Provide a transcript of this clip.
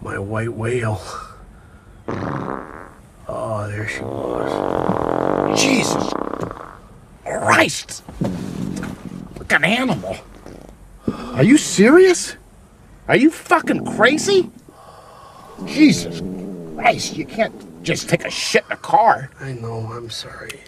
My white whale. Oh, there she was. Jesus Christ! What an animal! Are you serious? Are you fucking crazy? Jesus Christ, you can't just take a shit in a car. I know, I'm sorry.